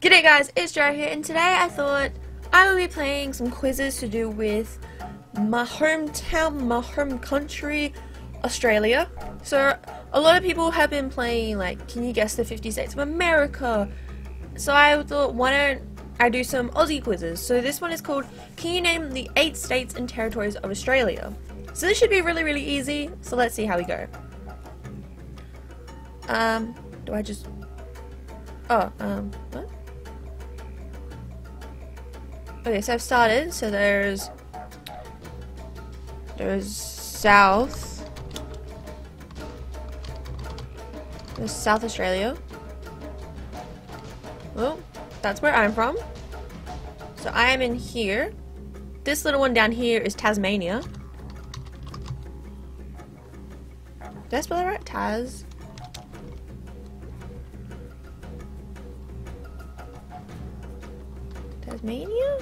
G'day guys, it's Jara here and today I thought I will be playing some quizzes to do with my hometown, my home country, Australia. So a lot of people have been playing like, can you guess the 50 states of America? So I thought why don't I do some Aussie quizzes. So this one is called, can you name the 8 states and territories of Australia? So this should be really really easy, so let's see how we go. Um, do I just, oh, um, what? Okay, so I've started. So there's there's South. There's South Australia. Well, that's where I'm from. So I am in here. This little one down here is Tasmania. Did I spell that right? Tas. Tasmania?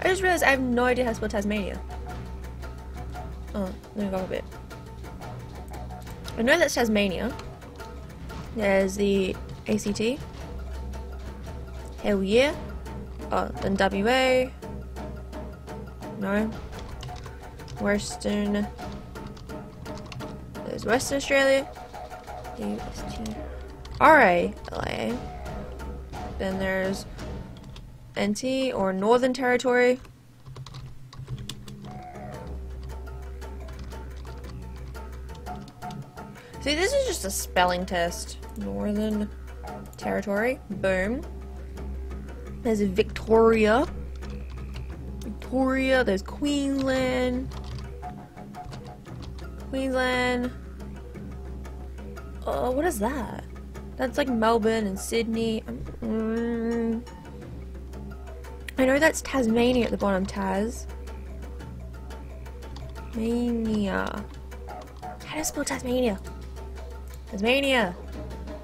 I just realized I have no idea how to spell Tasmania. Oh, let me go a bit. I know that's Tasmania. There's the ACT. Hell yeah. Oh, then WA. No. Western. There's Western Australia. RA. LA. Then there's NT or Northern Territory. See, this is just a spelling test. Northern Territory. Boom. There's Victoria. Victoria. There's Queensland. Queensland. Oh, what is that? That's like Melbourne and Sydney. Mm. I know that's Tasmania at the bottom, Tas. Mania. How do you spell Tasmania? Tasmania.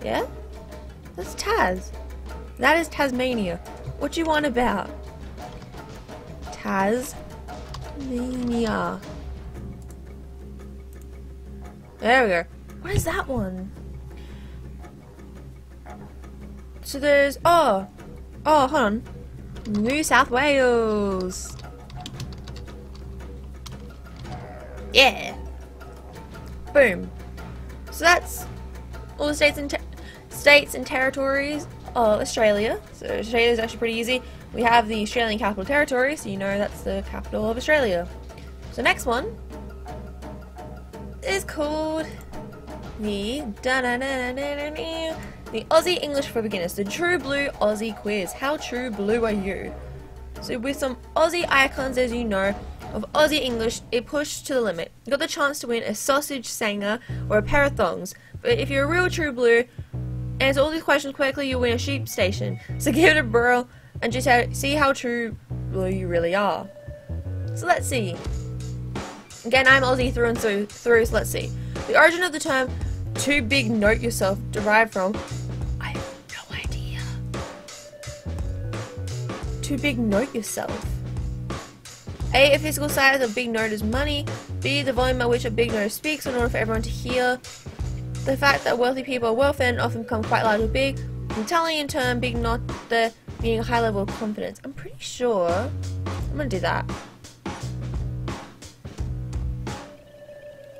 Yeah? That's Tas. That is Tasmania. What do you want about? Tasmania. There we go. What is that one? So there's oh oh hold on. New South Wales. Yeah. Boom. So that's all the states and states and territories of Australia. So Australia is actually pretty easy. We have the Australian Capital Territory, so you know that's the capital of Australia. So next one is called the the Aussie English for Beginners, the True Blue Aussie Quiz. How true blue are you? So with some Aussie icons, as you know, of Aussie English, it pushed to the limit. You got the chance to win a sausage sanger or a pair of thongs. But if you're a real true blue, answer all these questions quickly, you'll win a sheep station. So give it a burl and just see how true blue you really are. So let's see. Again, I'm Aussie through and through, through so let's see. The origin of the term too big note yourself derived from too big note yourself. A. A physical size of big note is money. B. The volume at which a big note speaks in order for everyone to hear. The fact that wealthy people are wealthy and often become quite large or big. The Italian term big note the meaning high level of confidence. I'm pretty sure. I'm gonna do that.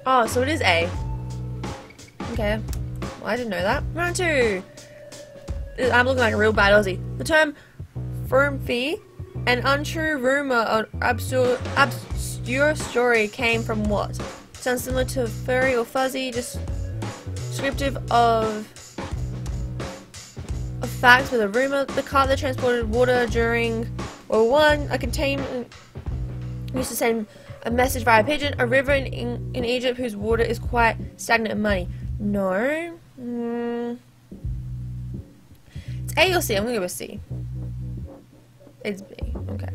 Oh, so it is A. Okay. Well, I didn't know that. Round two. I'm looking like a real bad Aussie. The term furphy. An untrue rumor or obscure, obscure story came from what? Sounds similar to furry or fuzzy, just descriptive of a fact with a rumor. The cart that transported water during World War One, a containment used to send a message via pigeon. A river in, in, in Egypt whose water is quite stagnant and muddy. No. Mm. It's A or C. I'm gonna go with C. It's B. Okay.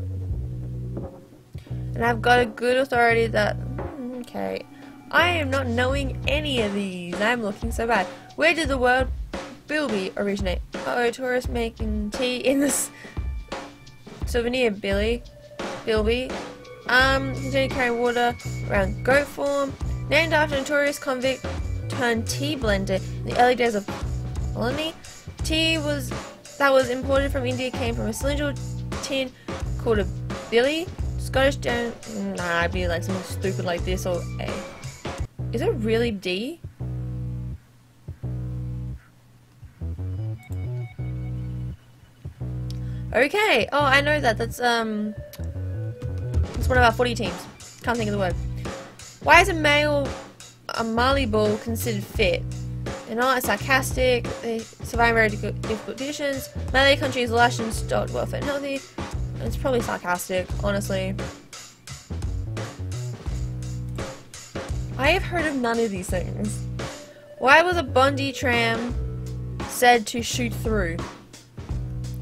And I've got a good authority that... Okay. I am not knowing any of these. I'm looking so bad. Where did the word bilby originate? Uh oh, tourists making tea in this souvenir, Billy. Bilby. Um, continue carrying water around goat form. Named after notorious convict turned tea blender in the early days of colony. Tea was that was imported from India came from a cylindrical tin called a billy. Scottish down. Nah, I'd be like something stupid like this or A. Is it really D? Okay. Oh, I know that. That's um. It's one of our footy teams. Can't think of the word. Why is a male a mallee bull considered fit? They're not sarcastic. They survive very difficult conditions. Malay lush and stocked, well fed and healthy. It's probably sarcastic, honestly. I have heard of none of these things. Why was a Bondi tram said to shoot through?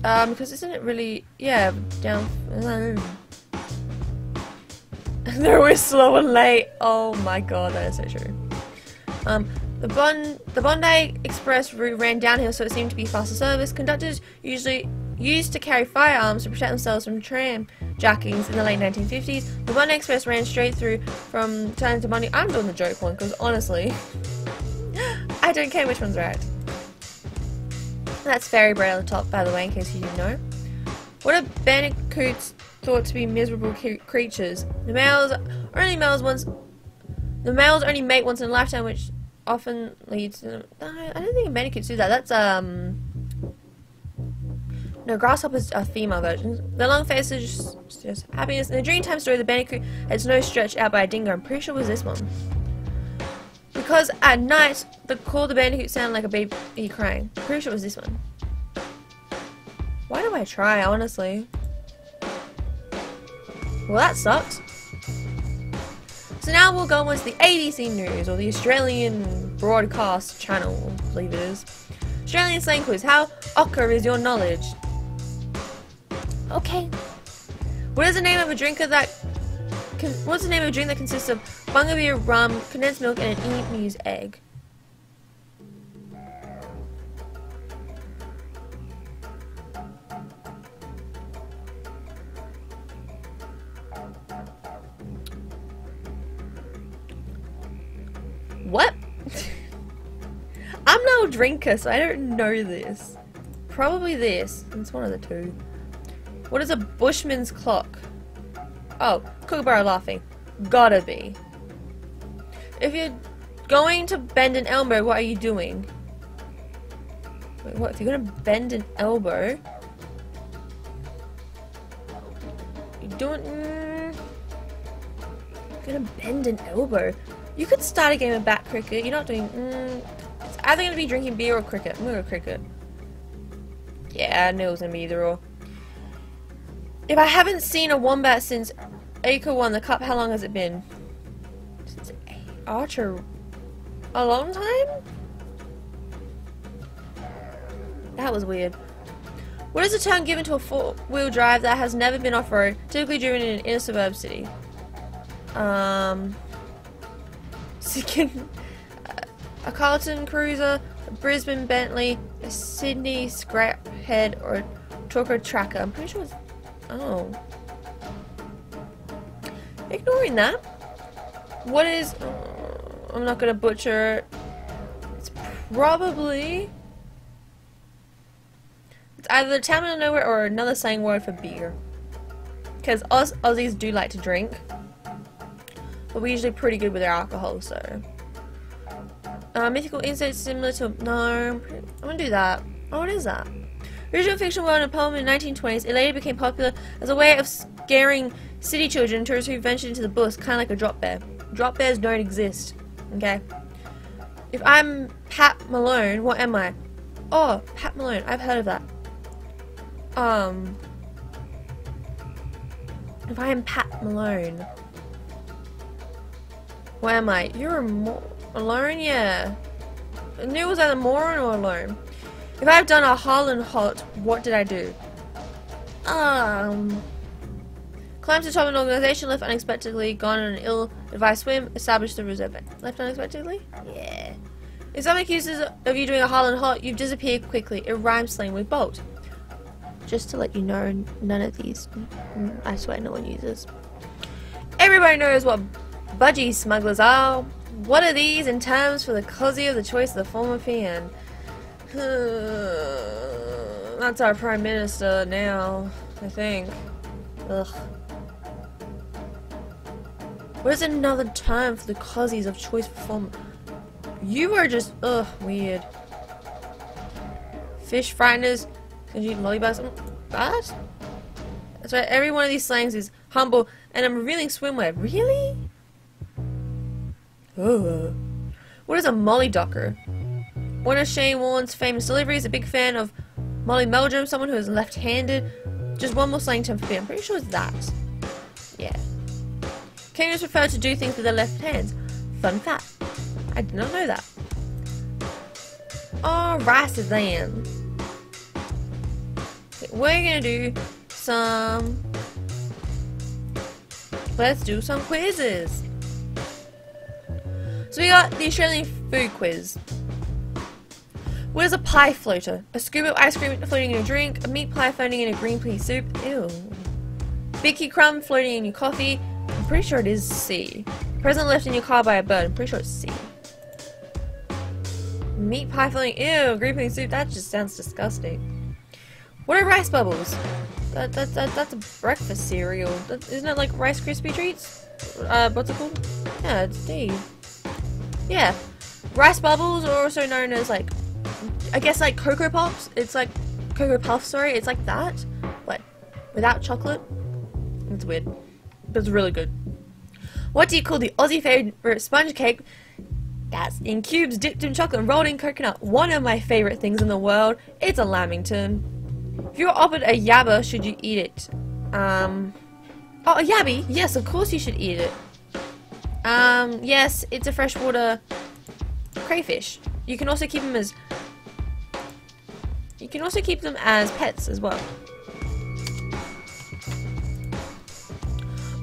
Um, because isn't it really, yeah, down, they're always slow and late. Oh my god, that is so true. Um, the Bon the Bondi Express route ran downhill, so it seemed to be faster service. Conductors usually used to carry firearms to protect themselves from tram jackings in the late 1950s. The Bondi Express ran straight through from Thailand to Bondi. I'm doing the joke one because honestly, I don't care which one's right. That's Fairy Bread on the top, by the way, in case you didn't know. What are bandicoots thought to be miserable creatures? The males only males once. The males only mate once in a lifetime, which often leads to. I don't think bandicoots do that. That's um. No, grasshoppers are female versions. The long face is just, happiness. In the Dreamtime story, the bandicoot had no stretched out by a dingo. I'm pretty sure it was this one. Because at night, the call the bandicoot sounded like a baby crying. I'm Pretty sure it was this one. Why do I try, honestly? Well, that sucks. So now we'll go on to the ABC News, or the Australian Broadcast Channel, I believe it is. Australian slang quiz. How ocker is your knowledge? Okay. What is the name of a drinker that what's the name of a drink that consists of bunga rum, condensed milk, and an emu's egg? What? I'm no drinker, so I don't know this. Probably this. It's one of the two. What is a bushman's clock? Oh, Kookaburra laughing. Gotta be. If you're going to bend an elbow, what are you doing? Wait, what? If you're gonna bend an elbow... you don't. Mm, you're gonna bend an elbow? You could start a game of bat cricket. You're not doing... Mm, it's either gonna be drinking beer or cricket. I'm gonna go cricket. Yeah, I knew it was gonna be either or. If I haven't seen a wombat since Archer won the cup, how long has it been? Since Archer... A long time? That was weird. What is a term given to a four-wheel drive that has never been off-road, typically driven in an inner suburb city? Um... a Carlton Cruiser, a Brisbane Bentley, a Sydney Scraphead, or a Toorak Tractor. I'm pretty sure it's... Oh. Ignoring that. What is... Uh, I'm not gonna butcher... it. It's probably... It's either the town of nowhere or another slang word for beer. Because us Aussies do like to drink. But we're usually pretty good with our alcohol, so... Uh, mythical insect similar to... No, I'm gonna do that. Oh, what is that? Original fiction world in a Poem in the 1920s, it later became popular as a way of scaring City children, tourists who ventured into the bush, kind of like a drop bear. Drop bears don't exist. Okay? If I'm Pat Malone, what am I? Oh, Pat Malone. I've heard of that. Um. If I am Pat Malone. What am I? You're alone? Yeah. It was either moron or alone. If I've done a Harold Holt, what did I do? Um. Climbed to the top of an organization, left unexpectedly, gone on an ill-advised swim, established the reserve. Left unexpectedly? Yeah. If someone accuses of you doing a Harold Holt, you've disappeared quickly. It rhymes slang with bolt. Just to let you know, none of these, mm, I swear no one uses. Everybody knows what budgie smugglers are. What are these in terms for the cosy of the choice of the former PM? that's our prime minister now, I think. Ugh. Where's another term for the cozies of choice perform? You are just, ugh, weird. Fish frighteners, can you eat lollipops? Mm, what? That's right, every one of these slangs is humble, and I'm revealing swimwear. Really? Oh. What is a mollydooker? One of Shane Warne's famous deliveries, a big fan of Molly Meldrum, someone who is left-handed. Just one more slang term for me. I'm pretty sure it's that. Yeah. Kangaroos prefer to do things with their left hands. Fun fact. I did not know that. Oh, Alright then. We're gonna do some... Let's do some quizzes. So we got the Australian food quiz. What is a pie floater? A scoop of ice cream floating in a drink, a meat pie floating in a green pea soup. Ew. Bicky crumb floating in your coffee. I'm pretty sure it is C. Present left in your car by a bird. I'm pretty sure it's C. Meat pie floating. Ew, green pea soup. That just sounds disgusting. What are rice bubbles? That, that, that that's a breakfast cereal. That, isn't it like Rice Krispie treats? Uh, what's it called? Yeah, it's D. Yeah. Rice bubbles are also known as like I guess like Cocoa Pops. It's like Cocoa Puffs, sorry. It's like that, but without chocolate. It's weird, but it's really good. What do you call the Aussie favorite sponge cake? That's in cubes dipped in chocolate and rolled in coconut. One of my favorite things in the world. It's a lamington. If you're offered a yabba, should you eat it? Um, oh, a yabby? Yes, of course you should eat it. Um, yes, it's a freshwater crayfish. You can also keep them as you can also keep them as pets as well.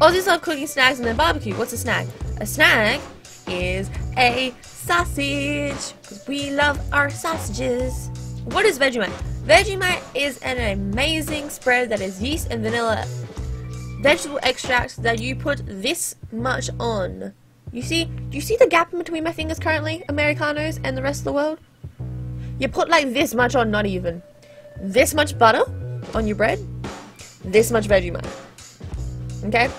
Aussies love cooking snacks in their barbecue. What's a snack? A snack is a sausage. Because we love our sausages. What is Vegemite? Vegemite is an amazing spread that is yeast and vanilla vegetable extracts that you put this much on. You see, do you see the gap in between my fingers currently, Americanos, and the rest of the world? You put like this much on, not even. This much butter on your bread, this much Vegemite. Okay?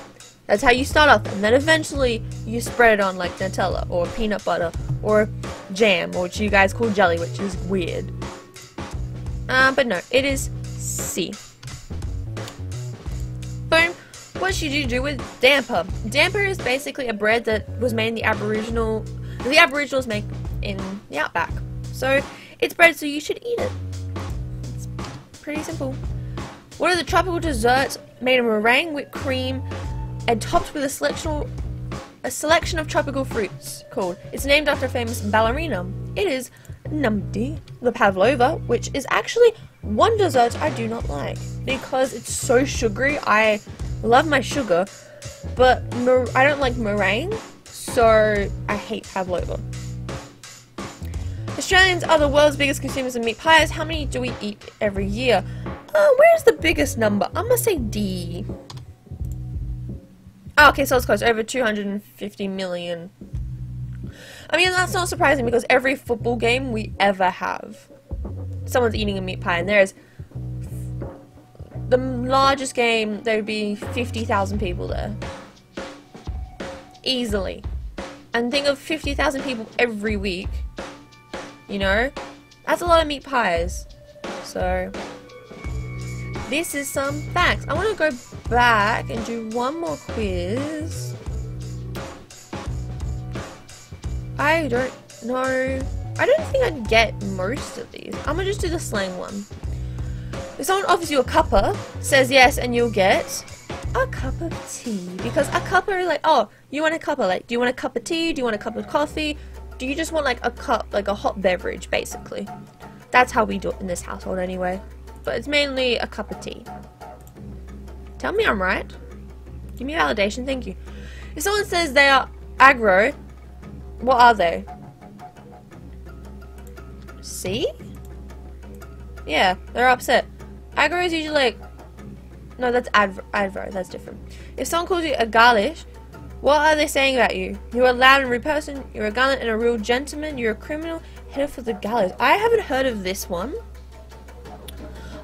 That's how you start off, and then eventually you spread it on like Nutella or peanut butter or jam, or what you guys call jelly, which is weird. Uh, but no, it is C. What should you do with damper? Damper is basically a bread that was made in the Aboriginal, the Aboriginals make in the outback. So it's bread, so you should eat it. It's pretty simple. What are the tropical desserts made of meringue, whipped cream, and topped with a selection, a selection of tropical fruits called? It's named after a famous ballerina. It is Numdi, the pavlova, which is actually one dessert I do not like because it's so sugary. I love my sugar, but I don't like meringue, so I hate pavlova. Australians are the world's biggest consumers of meat pies. How many do we eat every year? Uh, where's the biggest number? I'm gonna say D. Oh, okay, so it's close. Over 250 million. I mean, that's not surprising because every football game we ever have, someone's eating a meat pie, and there's the largest game, there would be 50,000 people there. Easily. And think of 50,000 people every week you know? That's a lot of meat pies. So, this is some facts. I want to go back and do one more quiz. I don't know. I don't think I'd get most of these. I'm gonna just do the slang one. If someone offers you a cuppa, says yes, and you'll get a cup of tea. Because a cuppa is like, oh, you want a cuppa? Like, do you want a cup of tea? Do you want a cup of coffee? Do you just want like a cup, like a hot beverage, basically? That's how we do it in this household anyway. But it's mainly a cup of tea. Tell me I'm right. Give me validation, thank you. If someone says they are aggro, what are they? C? Yeah, they're upset. Aggro is usually like... No, that's adver. That's different. If someone calls you a garlish, what are they saying about you? You're a loud and rude person, you're a gallant and a real gentleman, you're a criminal, Headed for the gallows. I haven't heard of this one.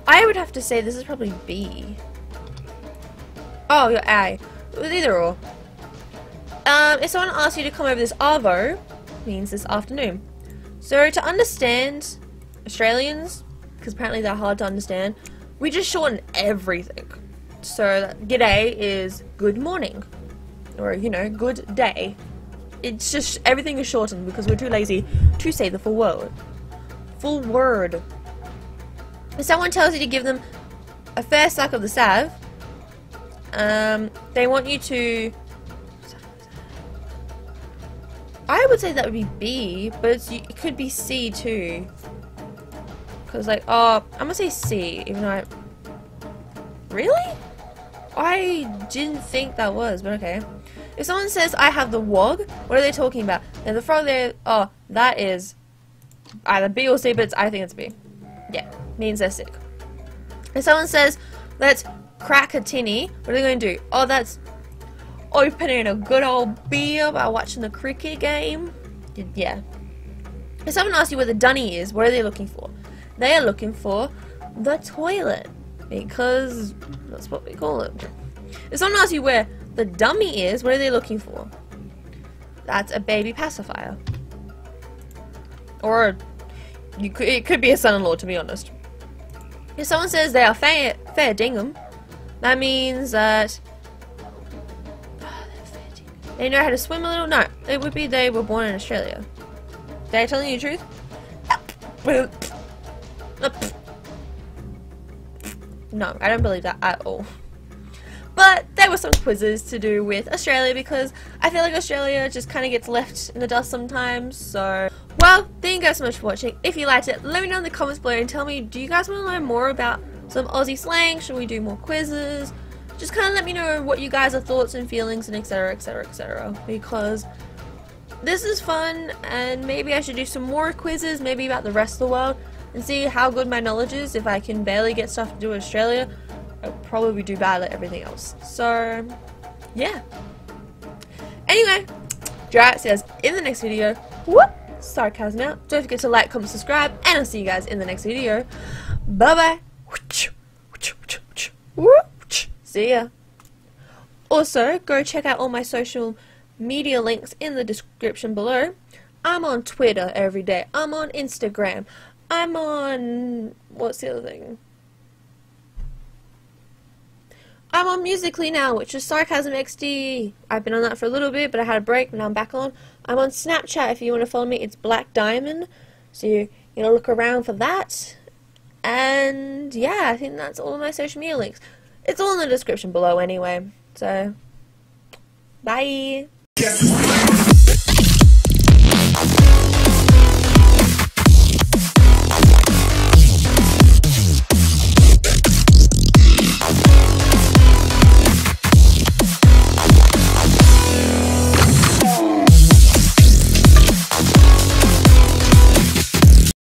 I would have to say this is probably B. Oh, you're A. It was either or. Um, if someone asks you to come over this arvo, means this afternoon. So to understand Australians, because apparently they're hard to understand, we just shorten everything. So g'day is good morning, or you know, good day. It's just everything is shortened because we're too lazy to say the full word. Full word. If someone tells you to give them a fair suck of the sav, um, they want you to. I would say that would be B, but it could be C too. Because, like, oh, I'm gonna say C, even though I. Really? I didn't think that was, but okay. If someone says I have the wog, what are they talking about? And the frog there, oh, that is either B or C, but I think it's B. Yeah, means they're sick. If someone says, let's crack a tinny, what are they going to do? Oh, that's opening a good old beer by watching the cricket game. Yeah. If someone asks you where the dunny is, what are they looking for? They are looking for the toilet because that's what we call it. If someone asks you where the dummy is, what are they looking for? That's a baby pacifier. Or you could, it could be a son-in-law, to be honest. If someone says they are fair, fair dinkum, that means that they know how to swim a little. No, it would be they were born in Australia. Did I tell you the truth? No, I don't believe that at all. But there were some quizzes to do with Australia because I feel like Australia just kind of gets left in the dust sometimes. So, well, thank you guys so much for watching. If you liked it, let me know in the comments below and tell me, do you guys want to learn more about some Aussie slang? Should we do more quizzes? Just kind of let me know what you guys' are thoughts and feelings and etc etc etc because this is fun and maybe I should do some more quizzes maybe about the rest of the world and see how good my knowledge is. If I can barely get stuff to do in Australia, I'll probably do bad at everything else. So, yeah. Anyway, Drat says in the next video, whoop, sarcasm out. Don't forget to like, comment, subscribe, and I'll see you guys in the next video. Bye bye. See ya. Also, go check out all my social media links in the description below. I'm on Twitter every day. I'm on Instagram. I'm on. What's the other thing? I'm on Musical.ly now, which is Sarcasm XD. I've been on that for a little bit, but I had a break, now I'm back on. I'm on Snapchat if you want to follow me. It's Black Diamond. So you, you know, look around for that. And yeah, I think that's all my social media links. It's all in the description below anyway. So, bye.